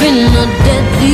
been a deadly